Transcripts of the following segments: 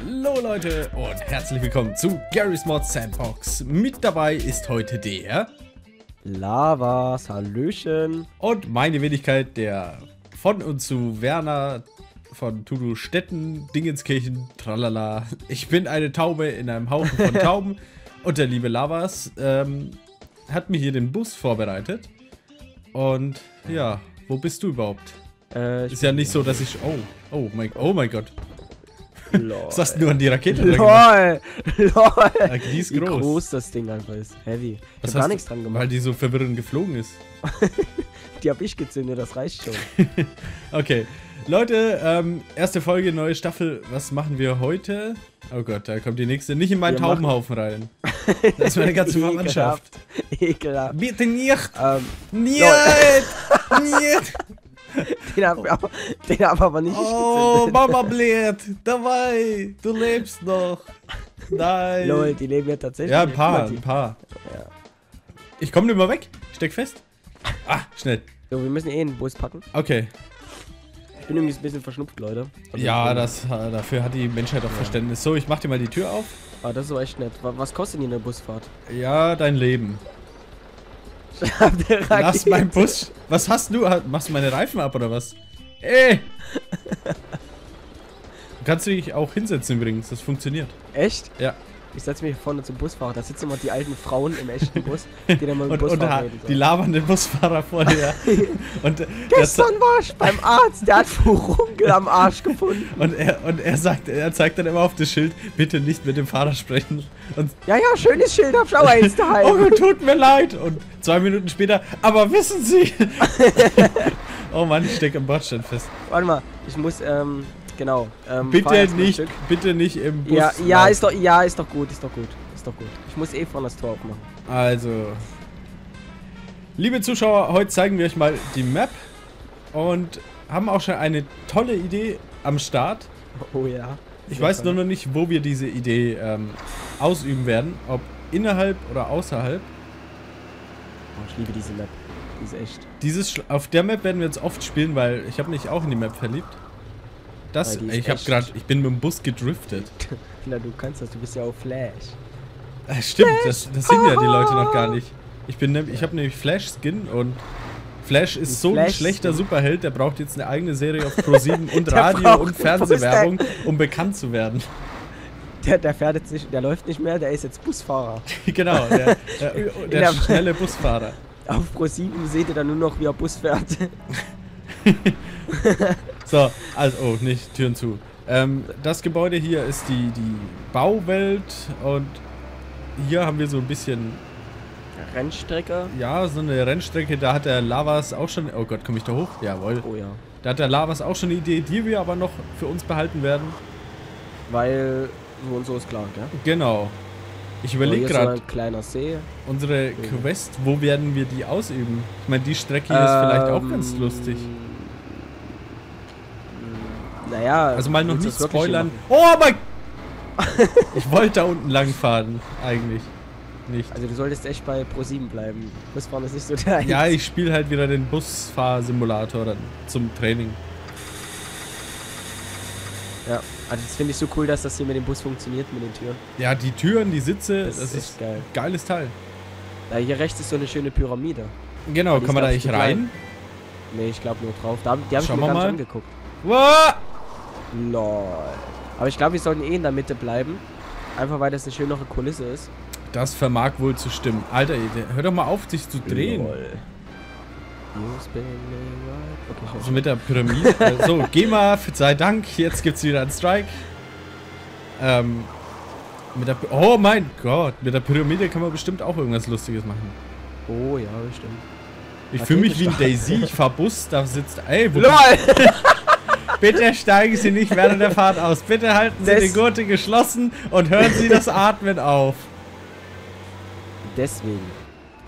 Hallo Leute und herzlich willkommen zu Gary's Mod Sandbox. Mit dabei ist heute der Lavas, Hallöchen. und meine Wenigkeit, der von und zu Werner von Tudu Stetten, Dingenskirchen, tralala. Ich bin eine Taube in einem Haufen von Tauben und der liebe Lavas ähm, hat mir hier den Bus vorbereitet. Und ja, wo bist du überhaupt? Äh, Ist ja nicht so, dass ich... Oh, oh mein, oh mein Gott. Lol. Was hast du nur an die Rakete dran gemacht? LOL! LOL! Die ist Wie groß. groß das Ding einfach ist. Heavy. Ich Was hab gar nichts dran Weil gemacht. die so verwirrend geflogen ist. Die hab ich gezündet, das reicht schon. Okay. Leute, ähm, erste Folge, neue Staffel. Was machen wir heute? Oh Gott, da kommt die nächste. Nicht in meinen Wir machen- Taubenhaufen rein. Das ist meine ganze Verwandtschaft. Ekelhaft. Ekelhaft. Bitte nicht! Ähm, Nicht! Nicht! den hab, ich aber, aber nicht ich Oh, gezündet. Mama bläht! Dabei! Du lebst noch! Nein! Lol, die leben ja tatsächlich. Ja, ein paar, mal, ein paar. Ja. Ich komme nicht mehr weg. Steck fest. Ah, schnell. So, wir müssen eh in den Bus packen. Okay. Ich bin übrigens ein bisschen verschnupft, Leute. Also Ja, das, äh, dafür hat die Menschheit auch Verständnis. So, ich mach dir mal die Tür auf. Ah, das ist aber echt nett. Wa- Was kostet denn eine Busfahrt? Ja, dein Leben. Lass Rakete. mein Bus. Was hast du? Machst du meine Reifen ab oder was? Ey! Du kannst dich auch hinsetzen übrigens, das funktioniert. Echt? Ja. Ich setze mich hier vorne zum Busfahrer. Da sitzen immer die alten Frauen im echten Bus, die dann mal mit Und, dem und Busfahrer ha- reden. die labernde Busfahrer vor dir. und, Gestern war ich beim Arzt, der hat Furunkel am Arsch gefunden. und, er, und er sagt, er zeigt dann immer auf das Schild, bitte nicht mit dem Fahrer sprechen. Und Ja, ja, schönes Schild, hab ich auch eins oh, daheim. tut mir leid. Und zwei Minuten später, aber wissen Sie. oh Mann, ich stecke im Bordstein fest. Warte mal, ich muss, ähm, genau. Ähm, Bitte nicht, bitte nicht im Bus. Ja, ja, ist doch, ja, ist doch gut, ist doch gut, ist doch gut. Ich muss eh vorne das Tor aufmachen. Also, liebe Zuschauer, heute zeigen wir euch mal die Map und haben auch schon eine tolle Idee am Start. Oh ja. Ich weiß nur noch nicht, wo wir diese Idee ähm, ausüben werden, ob innerhalb oder außerhalb. Oh, ich liebe diese Map. Die ist echt. Dieses auf der Map werden wir jetzt oft spielen, weil ich habe mich auch in die Map verliebt. Das, ich habe gerade, ich bin mit dem Bus gedriftet. Na, du kannst das, du bist ja auch Flash. Äh, stimmt, das, das sehen ja die Leute noch gar nicht. Ich bin, nehm- ich habe nämlich Flash Skin und Flash ist Ein so ein Flash schlechter Skin. Superheld, der braucht jetzt eine eigene Serie auf Pro7 und Radio und Fernsehwerbung, um bekannt zu werden. Der, der fährt jetzt nicht, der läuft nicht mehr, der ist jetzt Busfahrer. genau, der, der, der der- schnelle Busfahrer. Auf Pro7 seht ihr dann nur noch, wie er Bus fährt. So, also, oh, nicht Türen zu. Ähm, das Gebäude hier ist die, die Bauwelt und hier haben wir so ein bisschen, Rennstrecke. ja, so eine Rennstrecke, da hat der Lavas auch schon, oh Gott, komme ich da hoch? Jawohl. Oh ja. Da hat der Lavas auch schon eine Idee, die wir aber noch für uns behalten werden. Weil so und so ist klar, gell? Genau. Ich überlege so gerade, ein kleiner See. unsere Quest, wo werden wir die ausüben? Ich meine, die Strecke hier ist vielleicht auch ganz Ähm, lustig. Naja. Also mal noch nicht spoilern. Oh mein... ich wollte da unten lang fahren, eigentlich. Nicht. Also du solltest echt bei Pro7 bleiben. Busfahren ist nicht so der Ja, ich spiele halt wieder den Busfahrsimulator dann zum Training. ja. Also das finde ich so cool, dass das hier mit dem Bus funktioniert, mit den Türen. Ja, die Türen, die Sitze, Das, das, ist geil. geiles Teil. Da hier rechts ist so eine schöne Pyramide. Genau, kann man da nicht rein? Nee, ich glaube nur drauf. Da, die haben mir gar nicht mal. angeguckt. Wow! Lol. Aber ich glaube, wir sollten eh in der Mitte bleiben. Einfach weil das eine schönere Kulisse ist. Das vermag wohl zu stimmen. Alter, hör doch mal auf, sich zu drehen. Lol. Okay, Also mit der Pyramide. So, geh mal, sei Dank, jetzt gibt's wieder einen Strike. Ähm, mit der, oh mein Gott, mit der Pyramide kann man bestimmt auch irgendwas Lustiges machen. Oh ja, stimmt. Ich fühle mich wie ein Daisy, ich fahr Bus, da sitzt, ey, wo, LOL! bitte steigen Sie nicht während der Fahrt aus, bitte halten Sie Das- die Gurte geschlossen und hören Sie das Atmen auf. Deswegen.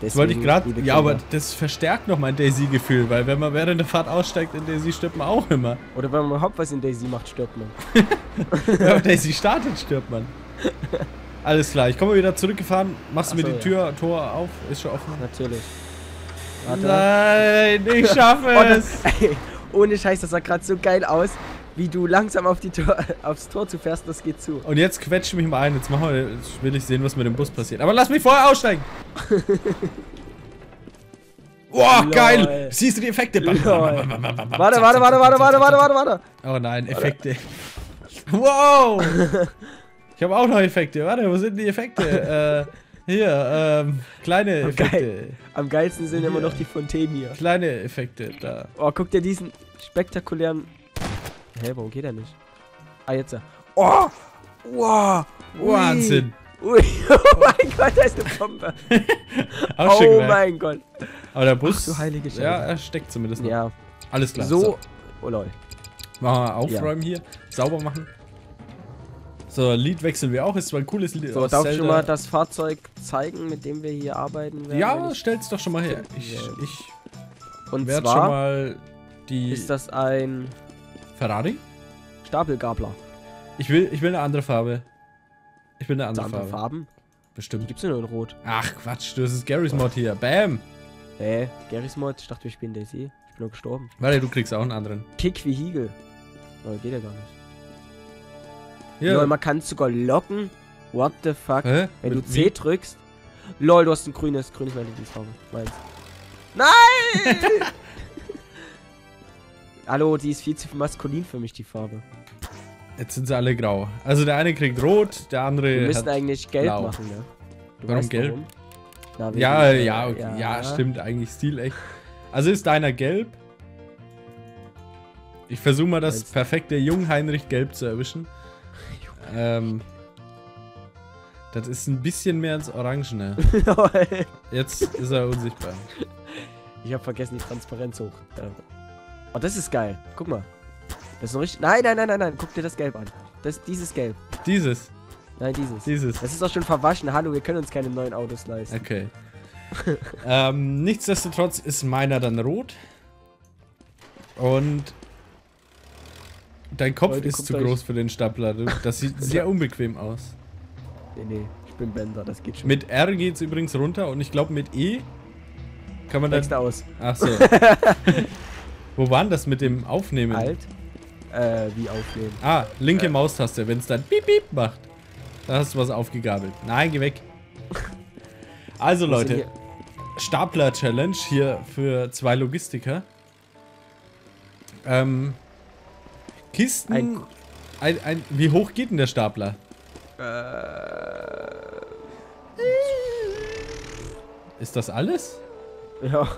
Das wollte ich Deswegen, gerade, ja, aber das verstärkt noch mein Daisy-Gefühl, weil wenn man während der Fahrt aussteigt in Daisy, stirbt man auch immer. Oder wenn man überhaupt was in Daisy macht, stirbt man. Wenn man Daisy startet, stirbt man. Alles klar, ich komme wieder zurückgefahren. Machst du mir so, die ja. Tür, Tor auf? Ist schon offen. Natürlich. Warte. Nein, ich schaffe es. Ohne Scheiß, das sah gerade so geil aus. wie du langsam auf die Tor, aufs Tor zu fährst, das geht zu. Und jetzt quetsche mich mal ein. Jetzt machen wir, jetzt will ich sehen, was mit dem Bus passiert. Aber lass mich vorher aussteigen. Boah, Lol. geil. Siehst du die Effekte? Lol. Warte, warte, warte, warte, warte, warte, warte, warte. Oh nein, Effekte. Wow. Ich habe auch noch Effekte. Warte, wo sind die Effekte? äh, hier, ähm, kleine Oh, Effekte. geil. Am geilsten sind immer noch die Fontänen hier. Kleine Effekte, da. Oh, guck dir diesen spektakulären... Hä, warum geht er nicht? Ah, jetzt. ja. Oh! Wow! Wahnsinn. Ui, oh mein Gott, da ist eine Bombe. Auch oh gemerkt. mein Gott. Aber der Bus, Ach du heilige Scheiße. ja, er steckt zumindest noch. Ja, Alles klar. so... Oh lol. Machen wir aufräumen hier, sauber machen. So, Lied wechseln wir auch. Ist zwar ein cooles Lied. So, darf ich schon Zelda. mal das Fahrzeug zeigen, mit dem wir hier arbeiten werden? Ja, stell's doch schon mal her. Ich, Ja. ich Und werde schon zwar mal die ist das ein Ferrari. Stapelgabler. Ich will, ich will eine andere Farbe. Ich will eine andere, Andere Farbe. Farben? Bestimmt. Gibt's nur in Rot. Ach Quatsch, das ist Garys Mod hier. Bam. Hä? Garys Mod? Ich dachte, ich bin Daisy. Ich bin nur gestorben. Warte, du kriegst auch einen anderen. Kick wie Hiegel. Oh, geht ja gar nicht. Hier. Lol, man kann sogar locken. What the fuck? Hä? Wenn du Mit- C drückst. Lol, du hast ein grünes, grünes meine Lieblingsfarbe. Meins. Nein! Hallo, die ist viel zu maskulin für mich, die Farbe. Jetzt sind sie alle grau. Also der eine kriegt rot, der andere Wir müssen eigentlich gelb blau. machen, ne? Du Warum gelb? warum? Na, Ja, ja, okay. ja, stimmt eigentlich stilecht. Also ist deiner gelb. Ich versuche mal das perfekte Jungheinrich gelb zu erwischen. Ähm, das ist ein bisschen mehr ins Orangene. Jetzt ist er unsichtbar. ich habe vergessen, die Transparenz hoch. Äh. Oh, das ist geil. Guck mal. Das ist noch richtig. Nein, nein, nein, nein, nein. Guck dir das Gelb an. Das, dieses Gelb. Dieses, Nein, dieses. dieses. Das ist doch schon verwaschen. Hallo, wir können uns keine neuen Autos leisten. Okay. ähm, nichtsdestotrotz ist meiner dann rot. Und dein Kopf Leute, ist zu groß für den Stapler. Das sieht sehr unbequem aus. Nee, nee. Ich bin Bender. Das geht schon. Mit R geht es übrigens runter und ich glaube mit E kann man dann. Nächster aus. Ach so. Wo war denn das mit dem Aufnehmen? Alt. Äh, wie aufnehmen. Ah, linke Maustaste, wenn es dann piep piep macht. Da hast du was aufgegabelt. Nein, geh weg. Also Leute, Stapler-Challenge hier für zwei Logistiker. Ähm, Kisten. Ein- Ein, ein, wie hoch geht denn der Stapler? hier? Ist das alles? Äh, ja.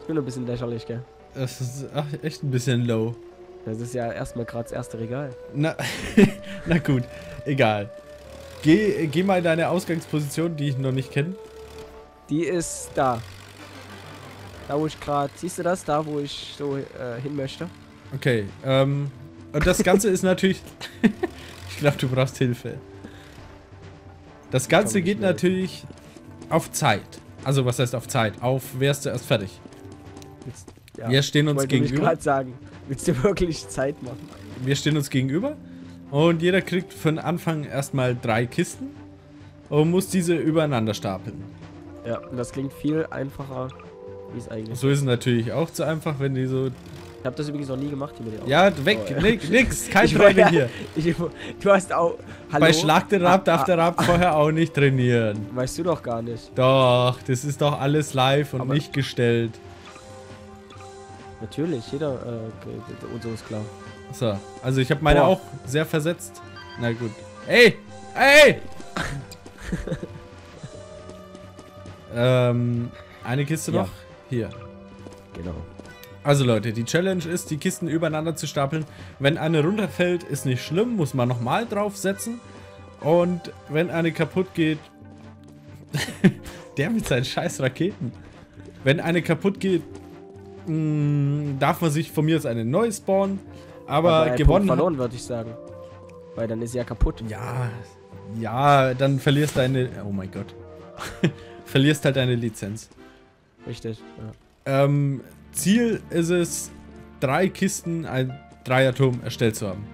Ich bin ein bisschen lächerlich, gell? Das ist ach, echt ein bisschen low. Das ist ja erstmal gerade das erste Regal. Na, na gut, egal. Geh, geh mal in deine Ausgangsposition, die ich noch nicht kenne. Die ist da. Da, wo ich gerade. Siehst du das? Da, wo ich so äh, hin möchte. Okay, ähm, und das Ganze ist natürlich. ich glaube, du brauchst Hilfe. Das Ganze geht mehr. natürlich auf Zeit. Also, was heißt auf Zeit? Auf, wer ist zuerst fertig? Willst, ja. Wir stehen uns Wollte ich gegenüber. gerade sagen. Willst du wirklich Zeit machen? Wir stehen uns gegenüber. Und jeder kriegt den Anfang erstmal drei Kisten. Und muss diese übereinander stapeln. Ja, und das klingt viel einfacher, wie es eigentlich ist. So ist es natürlich auch zu einfach, wenn die so. Ich habe das übrigens noch nie gemacht hier mit den Ja, weg, Oh, nix, nix, kein Training wollte- hier. Ich, du hast auch. Hallo? Bei Schlag den Rab darf der Rab vorher auch nicht trainieren. Weißt du doch gar nicht. Doch, das ist doch alles live und Aber- nicht gestellt. Natürlich, jeder. Äh, und so ist klar. So, also ich habe meine Boah. auch sehr versetzt. Na gut. Ey! Ey! ähm, eine Kiste Ja. noch? Hier. Genau. Also Leute, die Challenge ist, die Kisten übereinander zu stapeln. Wenn eine runterfällt, ist nicht schlimm, muss man nochmal draufsetzen. Und wenn eine kaputt geht... Der mit seinen scheiß Raketen. Wenn eine kaputt geht, mh, darf man sich von mir aus eine neue spawnen. Aber, ein gewonnen Punkt verloren, würde ich sagen. Weil dann ist sie ja kaputt. Ja, ja, dann verlierst deine... Oh mein Gott. verlierst halt deine Lizenz. Richtig. Ja. Ähm, Ziel ist es, drei Kisten, ein Dreierturm erstellt zu haben.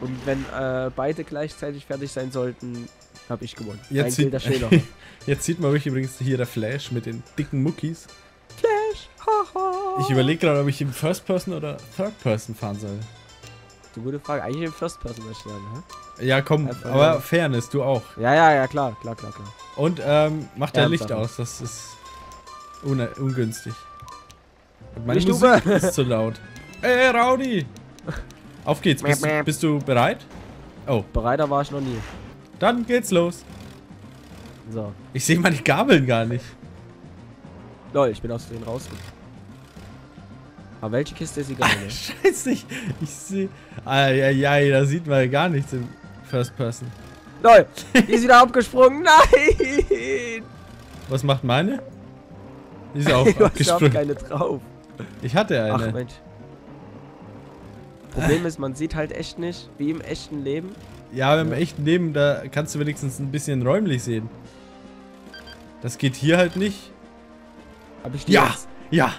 Und wenn äh, beide gleichzeitig fertig sein sollten, habe ich gewonnen. Jetzt Ein sieht, jetzt sieht man mich übrigens hier der Flash mit den dicken Muckis. Flash! Haha! Ich überlege gerade, ob ich im First Person oder Third Person fahren soll. eine gute Frage. Eigentlich im First Person ich sagen, hä? Ja, komm, Einfach aber nur- Fairness, du auch. Ja, ja, ja, klar, klar, klar, klar. Und ähm, mach dein Ja, Licht aus, das ist un ungünstig. Und meine Lichthupe. Musik ist zu laut. Ey, Raudi! Auf geht's, bist, bist du bereit? Oh, Bereiter war ich noch nie. dann geht's los. So. Ich sehe meine Gabeln gar nicht. Lol, ich bin aus Versehen rausgekommen. Aber welche Kiste ist egal, ne? Scheiße, ich, ich sehe... Eieiei, da sieht man gar nichts im First Person. Lol, die ist wieder abgesprungen. Nein! Was macht meine? Die ist auch Du hast überhaupt abgesprungen. keine drauf. Ich hatte Ach eine. Mensch. Problem ist, man sieht halt echt nicht, wie im echten Leben. Ja, im echten Leben, da kannst du wenigstens ein bisschen räumlich sehen. Das geht hier halt nicht. Hab ich die Ja! jetzt? Ja!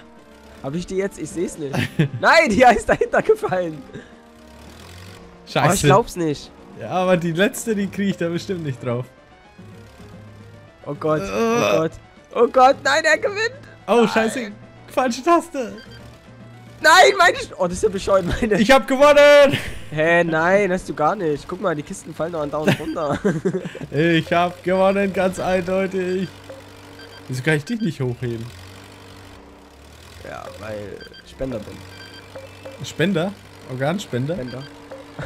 Hab ich die jetzt? Ich seh's nicht. Nein, die ist dahinter gefallen. Aber ich Scheiße. glaub's nicht. ja, aber die letzte, die kriege ich da bestimmt nicht drauf. Oh Gott, Äh. oh Gott. Oh Gott, nein, er gewinnt. Oh, scheiße. Falsche Taste. Nein, meine ich. Oh, das ist ja bescheuert, meine. Ich hab gewonnen! Hä, nein, hast du gar nicht. Guck mal, die Kisten fallen doch andauernd runter. Ich hab gewonnen, ganz eindeutig. Wieso kann ich dich nicht hochheben? ja, weil ich Spender bin. Spender? Organspender? Spender.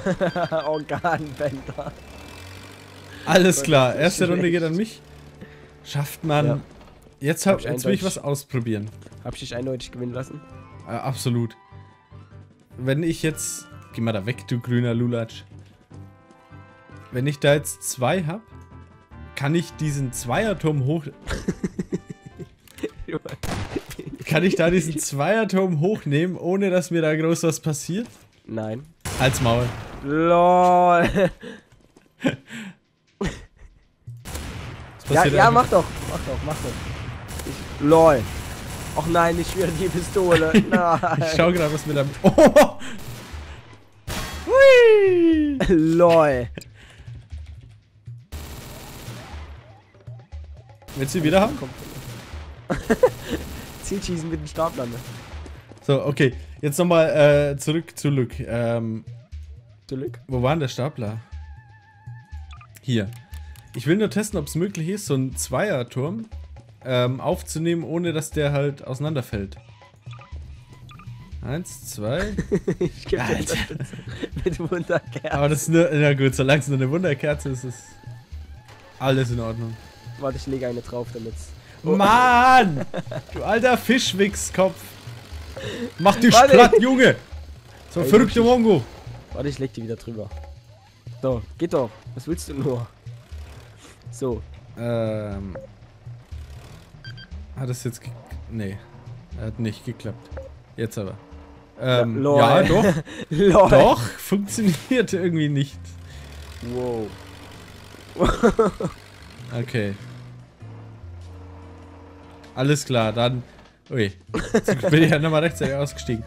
Organbänder. Alles klar, erste Runde geht an mich. Schafft man. Ja. Jetzt, hab, Hab ich jetzt will ich was ausprobieren. Hab ich dich eindeutig gewinnen lassen? Äh, absolut. Wenn ich jetzt. Geh mal da weg, du grüner Lulatsch. Wenn ich da jetzt zwei hab, kann ich diesen Zweierturm hoch. Kann ich da diesen Zweierturm hochnehmen, ohne dass mir da groß was passiert? Nein. Halt's Maul. LOL. Ja, ja, mach doch. Mach doch, mach doch. Ich, LOL. Och nein, nicht wieder die Pistole. Nein. Ich schau gerade, was mit einem. Oh! Hui! LOL. Willst du die wieder haben? Kommt. Zielschießen mit dem Stapler. Ne? So, okay. Jetzt nochmal äh, zurück zu Luke. Ähm, Zurück. wo war denn der Stapler? Hier. Ich will nur testen, ob es möglich ist, so einen Zweierturm ähm, aufzunehmen, ohne dass der halt auseinanderfällt. Eins, zwei. Ich geb dir Alter. Unterstützung mit Wunderkerl. Aber das ist nur. Na gut, solange es nur eine Wunderkerze ist, ist alles in Ordnung. Warte, ich lege eine drauf, damit's. Mann! Du alter Fischwichskopf! Mach dich Warte. platt, Junge! So ein Ey, verrückter. Mongo! Warte, ich leg die wieder drüber. So, geht doch. Was willst du nur? So. Ähm. Hat es jetzt. Nee. Hat nicht geklappt. Jetzt aber. Ähm, lol. ja, doch. LOL. doch. Funktioniert irgendwie nicht. Wow. Okay. Alles klar, dann. Ui. Jetzt bin ich ja nochmal rechtzeitig ausgestiegen.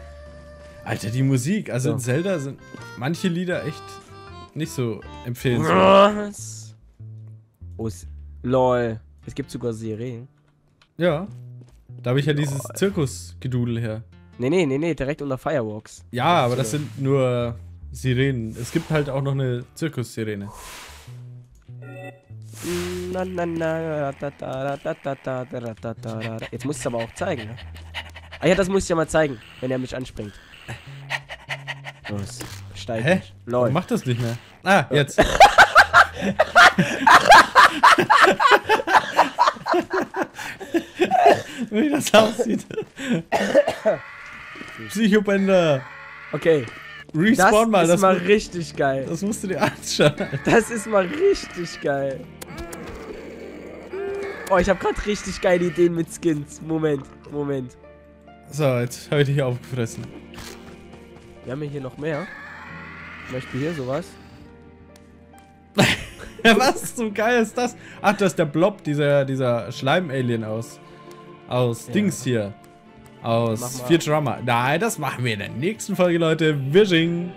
Alter, die Musik. Also So. in Zelda sind manche Lieder echt nicht so empfehlenswert. Was? Oh, LOL. Es gibt sogar Serien. Ja. Da habe ich ja oh. dieses Zirkusgedudel her. Nee, nee, nee, nee, direkt unter Firewalks. Ja, das aber das sind nur Sirenen. Es gibt halt auch noch eine Zirkussirene. Jetzt muss es aber auch zeigen. Ne? Ah ja, das muss ich ja mal zeigen, wenn er mich anspringt. Los, steig. Hä? Lol. Mach das nicht mehr. Ah, jetzt. Wie das aussieht. Psychobänder. Okay, das Respawn mal. ist Das, mal mu- richtig geil. das musst du dir anschauen. Das ist mal richtig geil. Oh, ich habe gerade richtig geile Ideen mit Skins. Moment, Moment. So, jetzt habe ich dich aufgefressen. Wir haben ja hier noch mehr. Zum Beispiel hier sowas. Ja, was? So geil ist das? Ach, das ist der Blob, dieser, dieser Schleim-Alien aus. Aus Ja. Dings hier. Aus. Futurama. Nein, das machen wir in der nächsten Folge, Leute. Wishing.